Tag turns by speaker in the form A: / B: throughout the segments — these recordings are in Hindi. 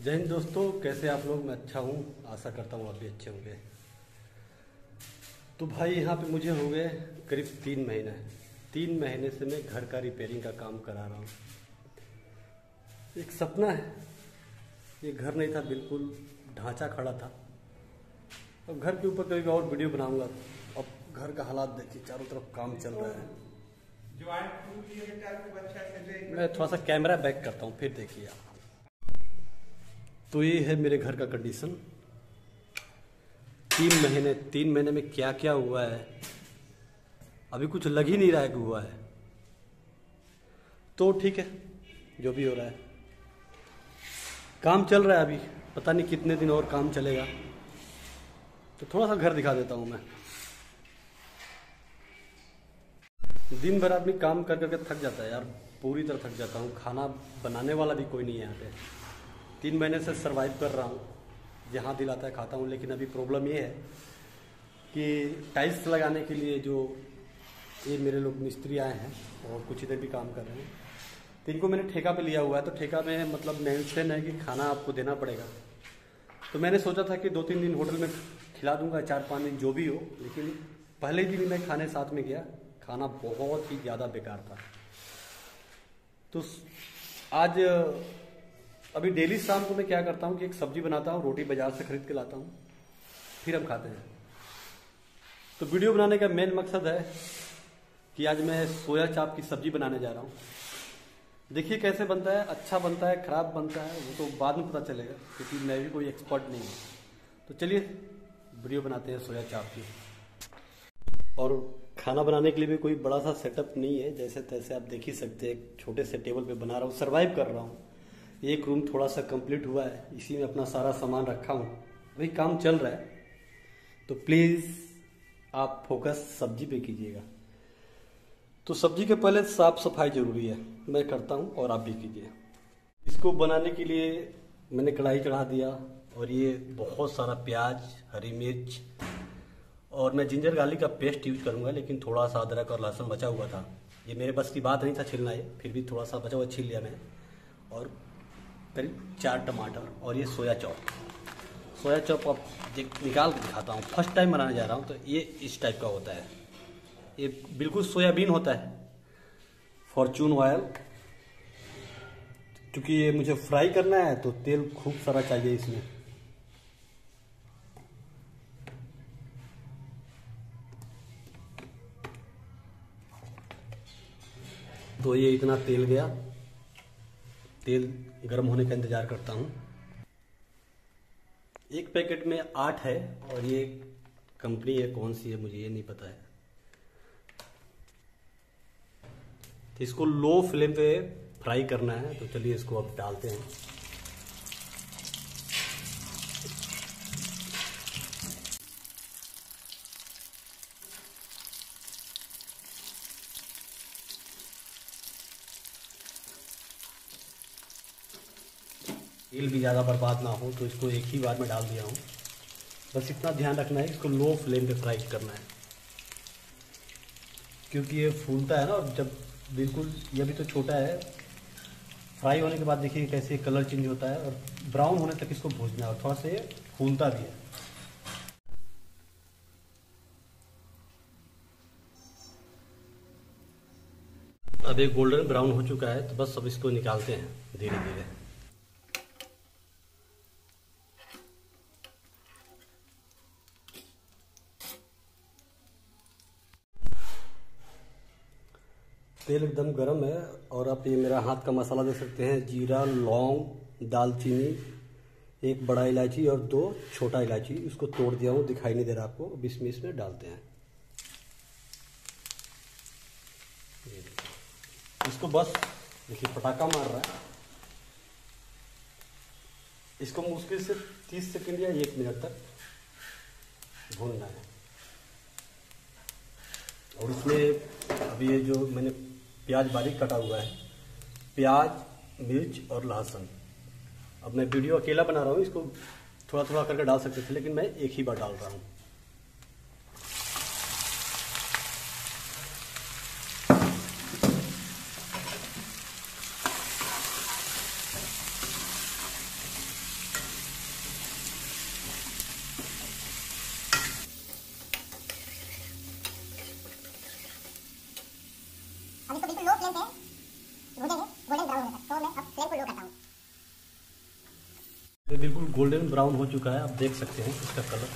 A: जय हिंद दोस्तों कैसे आप लोग? मैं अच्छा हूँ। आशा करता हूँ आप भी अच्छे होंगे। तो भाई यहाँ पे मुझे हो गए करीब तीन महीने। तीन महीने से मैं घर का रिपेयरिंग का काम करा रहा हूँ। एक सपना है। ये घर नहीं था बिल्कुल ढांचा खड़ा था। अब घर के ऊपर कभी और वीडियो बनाऊँगा। अब घर का हालात देखिए चारों तरफ़ काम चल रहा है।
B: बेटा खूब अच्छा
A: मैं थोड़ा सा कैमरा बैक करता हूँ फिर देखिए आप। तो ये है मेरे घर का कंडीशन तीन महीने तीन महीने में क्या क्या हुआ है? अभी कुछ लग ही नहीं रहा है कि हुआ है। तो ठीक है, जो भी हो रहा है। काम चल रहा है अभी, पता नहीं कितने दिन और काम चलेगा। तो थोड़ा सा घर दिखा देता हूँ मैं। दिन भर आदमी काम कर करके थक जाता है यार, पूरी तरह थक जाता हूँ। खाना बनाने वाला भी कोई नहीं है यहाँ पे। तीन महीने से सरवाइव कर रहा हूँ। जहाँ दिल आता है, खाता हूँ, लेकिन अभी प्रॉब्लम ये है कि टाइल्स लगाने के लिए जो ये मेरे लोग मिस्त्री आए हैं और कुछ इधर भी काम कर रहे हैं तो इनको मैंने ठेका पे लिया हुआ है। तो ठेका में मतलब मेंशन है कि खाना आपको देना पड़ेगा। तो मैंने सोचा था कि दो तीन दिन होटल में खिला दूँगा चार पाँच दिन जो भी हो, लेकिन पहले दिन मैं खाने साथ में गया। खाना बहुत ही ज़्यादा बेकार था। तो आज अभी डेली शाम को मैं क्या करता हूँ कि एक सब्ज़ी बनाता हूँ, रोटी बाज़ार से खरीद के लाता हूँ, फिर हम खाते हैं। तो वीडियो बनाने का मेन मकसद है कि आज मैं सोया चाप की सब्ज़ी बनाने जा रहा हूँ। देखिए कैसे बनता है अच्छा बनता है, खराब बनता है, वो तो बाद में पता चलेगा, क्योंकि मैं भी कोई एक्सपर्ट नहीं हूँ। तो चलिए, वीडियो बनाते हैं सोया चाप की। और खाना बनाने के लिए भी कोई बड़ा सा सेटअप नहीं है, जैसे तैसे आप देख ही सकते हैं छोटे से टेबल पे बना रहा हूँ सरवाइव कर रहा हूँ। एक रूम थोड़ा सा कंप्लीट हुआ है, इसी में अपना सारा सामान रखा हूँ। वही काम चल रहा है तो प्लीज़ आप फोकस सब्ज़ी पे कीजिएगा। तो सब्ज़ी के पहले साफ़ सफ़ाई ज़रूरी है, मैं करता हूँ और आप भी कीजिए। इसको बनाने के लिए मैंने कढ़ाई चढ़ा दिया, और ये बहुत सारा प्याज, हरी मिर्च, और मैं जिंजर गार्लिक का पेस्ट यूज़ करूँगा, लेकिन थोड़ा सा अदरक और लहसुन बचा हुआ था। ये मेरे बस की बात नहीं था छिलना ये, फिर भी थोड़ा सा बचा हुआ छील लिया मैंने, और करीब चार टमाटर और ये सोया चॉप। सोया चॉप देख- निकाल के दिखाता हूँ। फ़र्स्ट टाइम बनाने जा रहा हूँ तो ये इस टाइप का होता है। ये बिल्कुल सोयाबीन होता है। Fortune oil. क्योंकि ये मुझे फ्राई करना है तो तेल खूब सारा चाहिए इसमें। तो ये इतना तेल गया। तेल गर्म होने का इंतज़ार करता हूँ। एक पैकेट में आठ है और ये कंपनी है, कौन सी है मुझे ये नहीं पता है। तो इसको लो फ्लेम पे फ्राई करना है तो चलिए इसको अब डालते हैं। तेल भी ज़्यादा बर्बाद ना हो तो इसको एक ही बार में डाल दिया हूँ। बस इतना ध्यान रखना है, इसको लो फ्लेम पे फ्राई करना है। क्योंकि ये फूलता है ना, और जब बिल्कुल, ये अभी तो छोटा है, फ्राई होने के बाद देखिए कैसे कलर चेंज होता है, और ब्राउन होने तक इसको भूजना है, और थोड़ा सा फूलता भी है। अब ये गोल्डन ब्राउन हो चुका है तो बस अब इसको निकालते हैं धीरे धीरे तेल एकदम गर्म है और आप ये मेरा हाथ का मसाला देख सकते हैं, जीरा, लौंग, दालचीनी, एक बड़ा इलायची और दो छोटा इलायची। इसको तोड़ दिया हूँ, दिखाई नहीं दे रहा आपको। अब इसमें इसमें डालते हैं। इसको बस, देखिए, पटाखा मार रहा है। इसको मुश्किल से 30 सेकेंड या एक मिनट तक भूनना है। और इसमें अभी ये जो मैंने प्याज बारीक कटा हुआ है। प्याज, मिर्च और लहसुन। अब मैं वीडियो अकेला बना रहा हूँ, इसको थोड़ा थोड़ा करके डाल सकते थे, लेकिन मैं एक ही बार डाल रहा हूँ ये बिल्कुल गोल्डन ब्राउन हो चुका है, आप देख सकते हैं इसका कलर।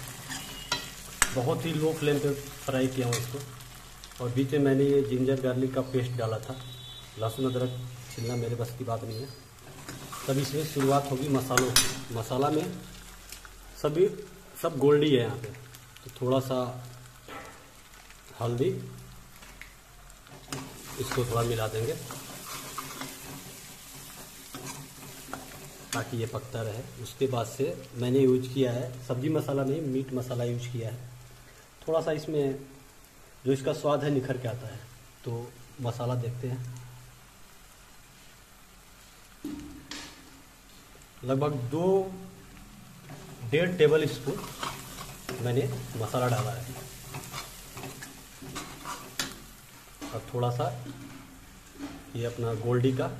A: बहुत ही लो फ्लेम पे फ्राई किया हूँ इसको। और बीच में मैंने ये जिंजर गार्लिक का पेस्ट डाला था। लहसुन, अदरक छिलना मेरे बस की बात नहीं है। तब इसमें शुरुआत होगी मसालों मसाला में सभी, सब गोल्डी है यहाँ पे। तो थोड़ा सा हल्दी, इसको थोड़ा मिला देंगे। ताकि ये पकता रहे। उसके बाद से मैंने यूज़ किया है, सब्ज़ी मसाला नहीं, मीट मसाला यूज़ किया है। थोड़ा सा इसमें जो इसका स्वाद है, निखर के आता है। तो मसाला देखते हैं। लगभग दो, डेढ़ टेबल स्पून मैंने मसाला डाला है। और थोड़ा सा ये अपना गोल्डी का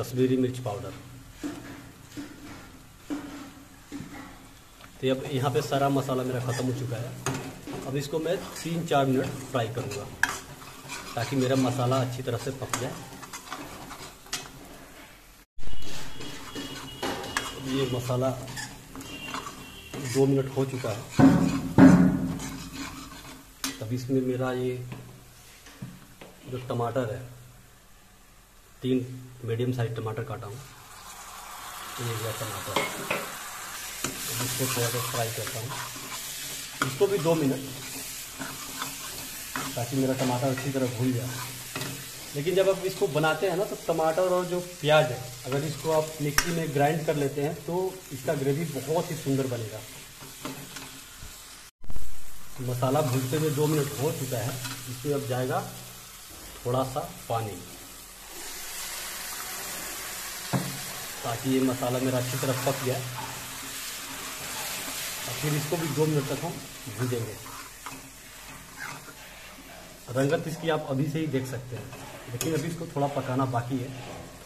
A: कश्मीरी मिर्च पाउडर। तो अब यहाँ पे सारा मसाला मेरा ख़त्म हो चुका है। अब इसको मैं तीन चार मिनट फ्राई करूँगा, ताकि मेरा मसाला अच्छी तरह से पक जाए। ये मसाला दो मिनट हो चुका है। तब इसमें मेरा ये जो टमाटर है, तीन मीडियम साइज़ टमाटर काटा हूँ। ये गया टमाटर इसको थोड़ा सा फ्राई करता हूँ। इसको भी दो मिनट, ताकि मेरा टमाटर अच्छी तरह भूल जाए। लेकिन जब आप इसको बनाते हैं ना तो टमाटर और जो प्याज है, अगर इसको आप मिक्सी में ग्राइंड कर लेते हैं तो इसका ग्रेवी बहुत ही सुंदर बनेगा। मसाला भूनते हुए दो मिनट हो चुका है, इसमें अब जाएगा थोड़ा सा पानी। ताकि ये मसाला मेरा अच्छी तरह पक जाए फिर इसको भी दो मिनट तक हम भूजेंगे। रंगत इसकी आप अभी से ही देख सकते हैं। लेकिन अभी इसको थोड़ा पकाना बाकी है।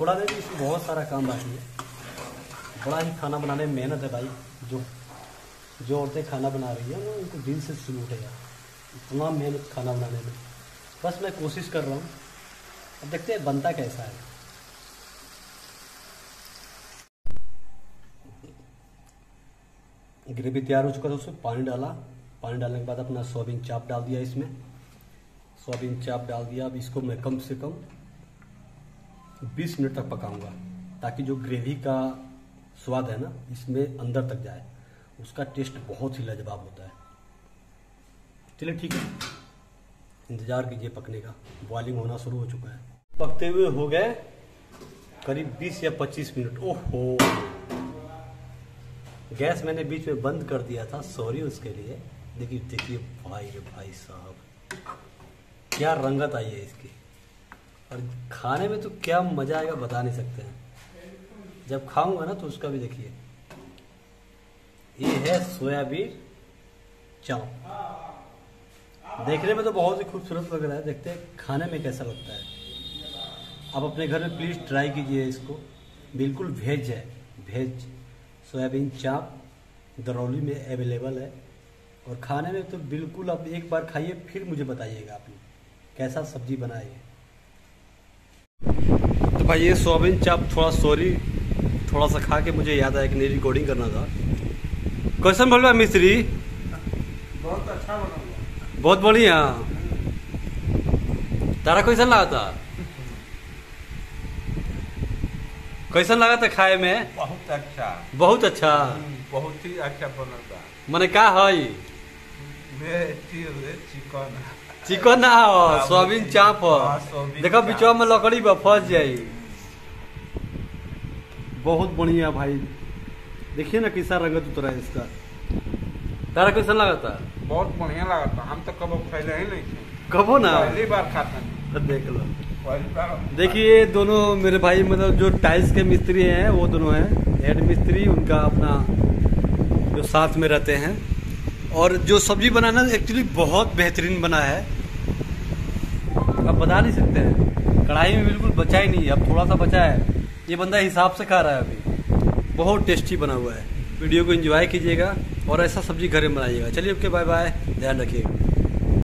A: थोड़ा देर इसमें बहुत सारा काम बाकी है। बड़ा ही खाना बनाने में मेहनत है भाई। जो जो औरतें खाना बना रही हैं उनको दिल से है यार। इतना मेहनत खाना बनाने में। बस मैं कोशिश कर रहा हूँ। अब देखते हैं बनता कैसा है। ग्रेवी तैयार हो चुका था उसमें, पानी डाला। पानी डालने के बाद अपना सोयाबीन चाप डाल दिया इसमें। सोयाबीन चाप डाल दिया। अब इसको मैं कम से कम 20 मिनट तक पकाऊँगा, ताकि जो ग्रेवी का स्वाद है ना, इसमें अंदर तक जाए। उसका टेस्ट बहुत ही लाजवाब होता है। चलिए ठीक है। इंतज़ार कीजिए पकने का। बॉइलिंग होना शुरू हो चुका है। पकते हुए हो गए करीब 20 या 25 मिनट। ओहो! गैस मैंने बीच में बंद कर दिया था, सॉरी उसके लिए। देखिए देखिए, भाई रे भाई साहब। क्या रंगत आई है इसकी। और खाने में तो क्या मज़ा आएगा बता नहीं सकते हैं। जब खाऊँगा ना तो उसका भी देखिए। ये है सोयाबीन चाप देखने में तो बहुत ही खूबसूरत लग रहा है। देखते हैं खाने में कैसा लगता है। आप अपने घर में प्लीज़ ट्राई कीजिए इसको। बिल्कुल भेज है। वेज सोयाबीन चाप दरौली में अवेलेबल है। और खाने में तो बिल्कुल आप एक बार खाइए फिर मुझे बताइएगा आप कैसा सब्ज़ी बनाए तो भाई ये सोयाबीन चाप थोड़ा सॉरी थोड़ा सा खा के मुझे याद आया कि नहीं रिकॉर्डिंग करना था। क्वेश्चन बोल रहा मिस्त्री?
B: बहुत अच्छा बना
A: बहुत बढ़िया। तारा कैसन लगा था? कैसन लगा था खाए में?
B: बहुत अच्छा।
A: बहुत अच्छा।
B: हम्म, बहुत ही अच्छा बना था
A: मने का है
B: चिकन।
A: चिकन ना हो सोयाबीन चाप
B: हाँ,
A: देखो। बिचवा में लकड़ी बा फंस जाई। बहुत बढ़िया भाई। देखिए ना कैसा रंगत उतरा है इसका। तारा कैसा लगा था
B: बहुत बढ़िया लगा था हम तो कबो खैले ही नहीं थे।
A: कबो ना।
B: पहली बार खाते हैं।
A: देख लो। देखिए, दोनों मेरे भाई मतलब जो टाइल्स के मिस्त्री हैं, वो दोनों हैं। हेड मिस्त्री, उनका अपना जो साथ में रहते हैं। और जो सब्ज़ी बनाना एक्चुअली बहुत बेहतरीन बना है। आप बता नहीं सकते हैं। कढ़ाई में बिल्कुल बचा ही नहीं अब थोड़ा सा बचा है। ये बंदा हिसाब से खा रहा है अभी। बहुत टेस्टी बना हुआ है। वीडियो को एंजॉय कीजिएगा और ऐसा सब्ज़ी घर में बनाइएगा। चलिए ओके बाय बाय ध्यान रखिएगा।